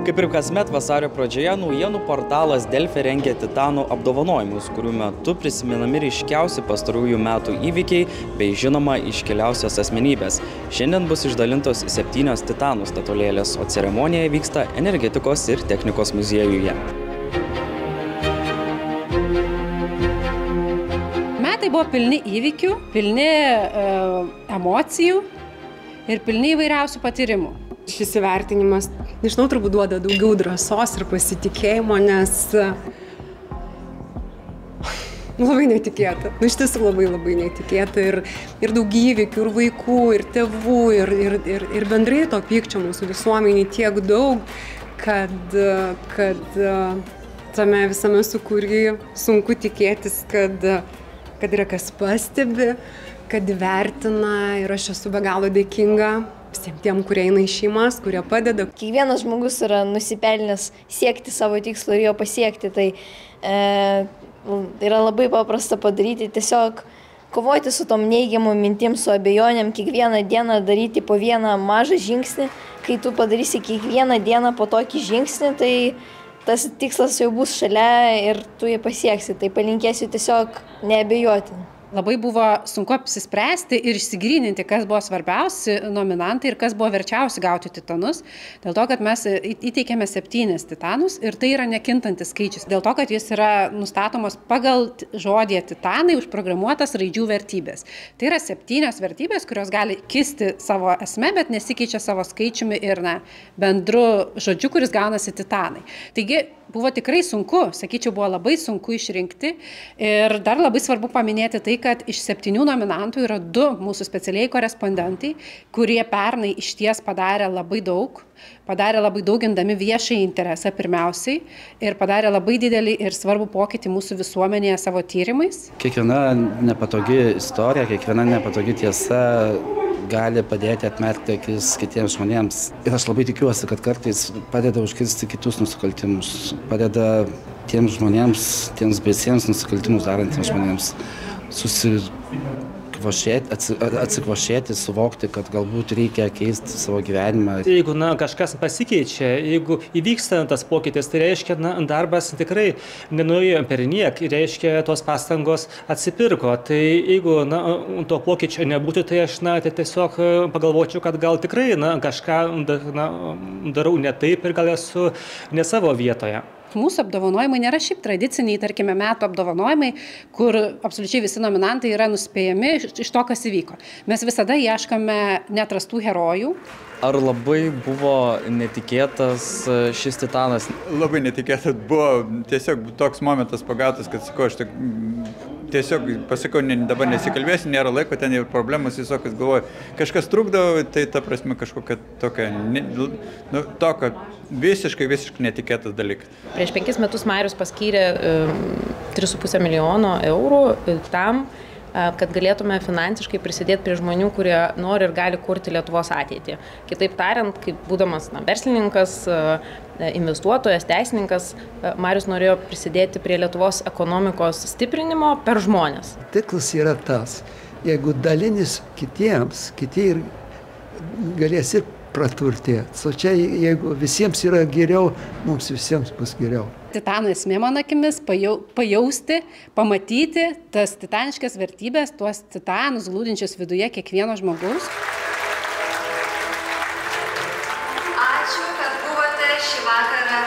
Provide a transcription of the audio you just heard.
Kaip ir kasmet vasario pradžioje, naujienų portalas Delfi rengia Titanų apdovanojimus, kurių metu prisiminami ryškiausi pastarųjų metų įvykiai bei žinoma iškiliausios asmenybės. Šiandien bus išdalintos septynios Titanų statulėlės, o ceremonija vyksta energetikos ir technikos muziejuje. Metai buvo pilni įvykių, pilni e, emocijų ir pilni įvairiausių patyrimų. Šis įvertinimas, nežinau, turbūt duoda daugiau drąsos ir pasitikėjimo, nes nu, labai netikėta. Nu, iš tiesų labai labai netikėta. Ir, ir daug įvykių, ir vaikų, ir tėvų, ir, ir, ir, ir bendrai to pykčio mūsų visuomeniai tiek daug, kad, kad tame visame sukūrį sunku tikėtis, kad, kad yra kas pastebi, kad įvertina ir aš esu be galo dėkinga visiems tiem, kurie eina į šeimas, kurie padeda. Kiekvienas žmogus yra nusipelnęs siekti savo tikslo ir jo pasiekti. Tai e, yra labai paprasta padaryti. Tiesiog kovoti su tom neigiamom mintim, su abejonėm, kiekvieną dieną daryti po vieną mažą žingsnį. Kai tu padarysi kiekvieną dieną po tokį žingsnį, tai tas tikslas jau bus šalia ir tu jį pasieksi. Tai palinkėsiu tiesiog neabejoti labai buvo sunku apsispręsti ir išsigryninti, kas buvo svarbiausi nominantai ir kas buvo verčiausi gauti titanus. Dėl to, kad mes įteikėme septynis titanus ir tai yra nekintantis skaičius. Dėl to, kad jis yra nustatomas pagal žodį titanai užprogramuotas raidžių vertybės. Tai yra septynios vertybės, kurios gali kisti savo esme, bet nesikeičia savo skaičiumi ir na, bendru žodžiu, kuris gaunasi titanai. Taigi buvo tikrai sunku, sakyčiau, buvo labai sunku išrinkti. Ir dar labai svarbu paminėti tai, kad iš septynių nominantų yra du mūsų specialiai korespondentai, kurie pernai iš ties padarė labai daug, padarė labai daug gindami viešai interesą pirmiausiai ir padarė labai didelį ir svarbų pokytį mūsų visuomenėje savo tyrimais. Kiekviena nepatogi istorija, kiekviena nepatogi tiesa gali padėti atmerkti akis kitiems žmonėms. Ir aš labai tikiuosi, kad kartais padeda užkirsti kitus nusikaltimus, padeda tiems žmonėms, tiems baisiems nusikaltimus darantiems žmonėms susi atsikvošėti, atsikvošėti, suvokti, kad galbūt reikia keisti savo gyvenimą. Jeigu na, kažkas pasikeičia, jeigu įvyksta tas pokytis, tai reiškia, na, darbas tikrai nenuėjo per niek, reiškia, tos pastangos atsipirko. Tai jeigu na, to pokyčio nebūtų, tai aš na, tai tiesiog pagalvočiau, kad gal tikrai na, kažką na, darau ne taip ir gal esu ne savo vietoje. Mūsų apdovanojimai nėra šiaip tradiciniai, tarkime, metų apdovanojimai, kur absoliučiai visi nominantai yra nuspėjami iš to, kas įvyko. Mes visada ieškame netrastų herojų. Ar labai buvo netikėtas e, šis titanas? Labai netikėtas buvo tiesiog toks momentas pagautas, kad sakau, aš tik tiesiog pasakau, ne, dabar nesikalbėsiu, nėra laiko, ten jau problemos visokios, galvoju, kažkas trukdo, tai ta prasme kažkokia tokia, ne, nu, tokio visiškai, visiškai netikėtas dalykas. Prieš penkis metus Marius paskyrė um, 3,5 milijono eurų e, tam, kad galėtume finansiškai prisidėti prie žmonių, kurie nori ir gali kurti Lietuvos ateitį. Kitaip tariant, kaip būdamas na, verslininkas, investuotojas, teisininkas, Marius norėjo prisidėti prie Lietuvos ekonomikos stiprinimo per žmonės. Tiklas yra tas, jeigu dalinis kitiems, kiti ir galės ir praturtėti. O čia jeigu visiems yra geriau, mums visiems bus geriau. Titano esmė, mano akimis, pajau, pajausti, pamatyti tas titaniškas vertybės, tuos titanus glūdinčius viduje kiekvieno žmogaus. Ačiū, kad buvote šį vakarą